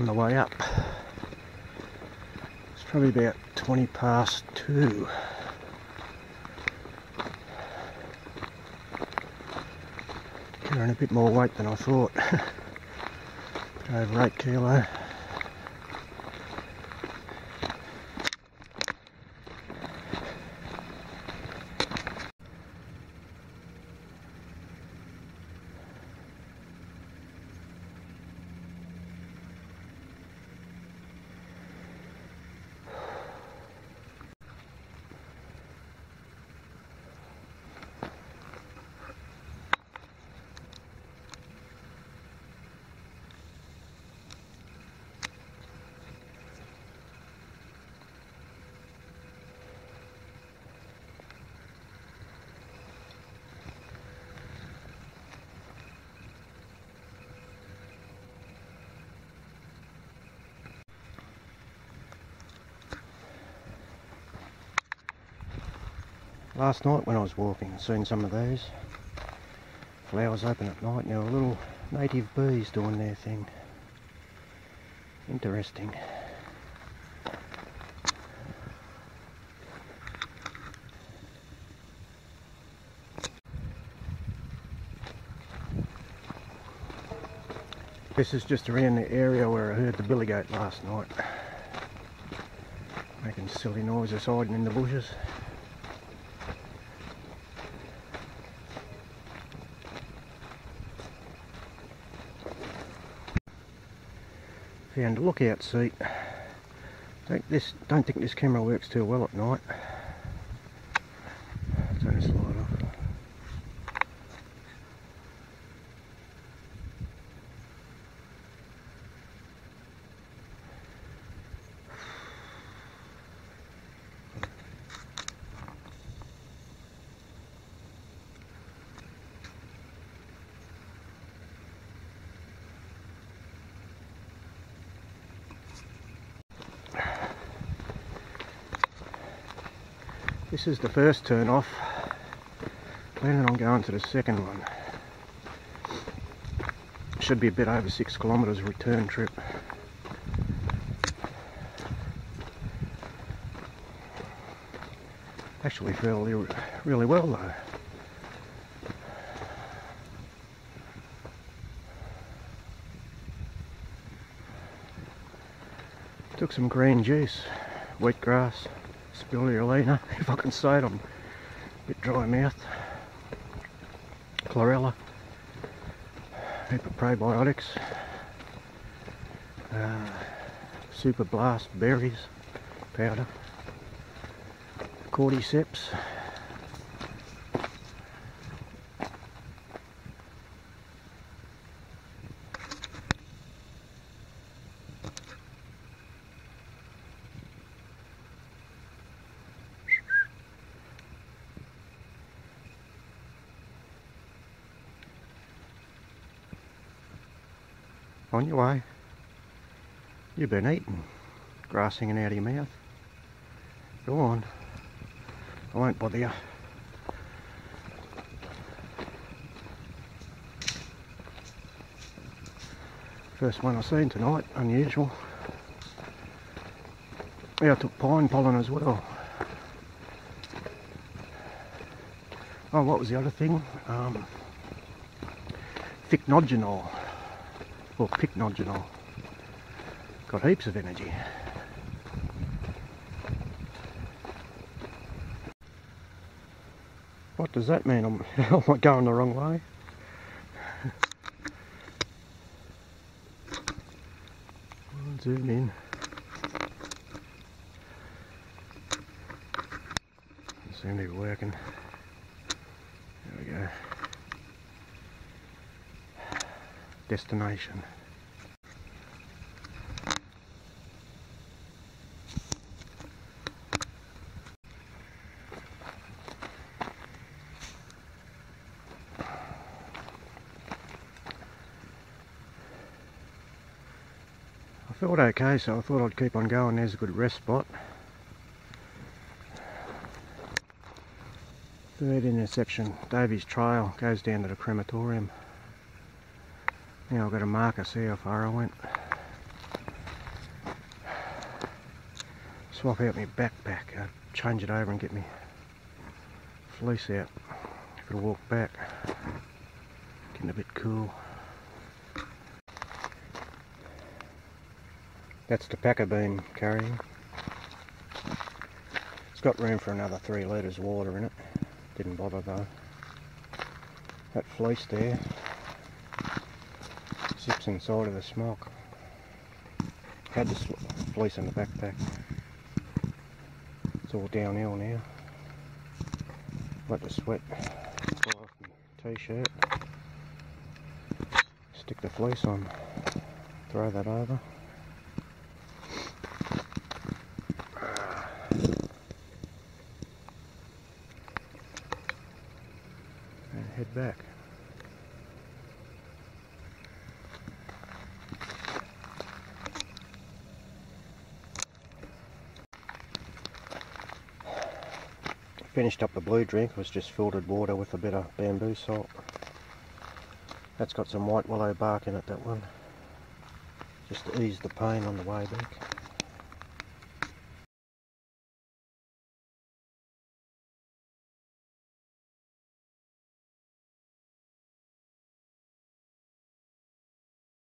on the way up. It's probably about 20 past 2. Carrying a bit more weight than I thought. Over 8 kilo. Last night when I was walking, seen some of those flowers open at night. Now little native bees doing their thing. Interesting. This is just around the area where I heard the billy goat last night. Making silly noises hiding in the bushes. Found a lookout seat. Don't this don't think this camera works too well at night. Turn this light off. This is the first turn off. Planning on going to the second one. Should be a bit over six kilometres return trip. Actually fairly really well though. Took some green juice, wheatgrass, spirulina, if I can say it, I'm a bit dry mouth. Chlorella, heap of probiotics, uh, super blast berries. Powder, cordyceps. On your way. You've been eating. Grass hanging out of your mouth. Go on. I won't bother you. First one I've seen tonight, unusual. Yeah, I took pine pollen as well. Oh, what was the other thing? Um, or pycnogenol. Got heaps of energy. What does that mean? I'm, I going the wrong way? zoom in. Seem to be working. There we go. Destination. I felt okay so I thought I'd keep on going, there's a good rest spot. Third intersection, Davies Trail, goes down to the crematorium. Now I've got a marker, see how far I went. Swap out my backpack. Change it over and get me fleece out. Got to walk back. Getting a bit cool. That's the pack I've been carrying. It's got room for another three litres of water in it. Didn't bother though. That fleece there sits inside of the smock. Had the fleece in the backpack. It's all downhill now. Let the sweat off my t-shirt. Stick the fleece on. Throw that over. And head back. Finished up the blue drink, was just filtered water with a bit of bamboo salt. That's got some white willow bark in it, that one. Just to ease the pain on the way back.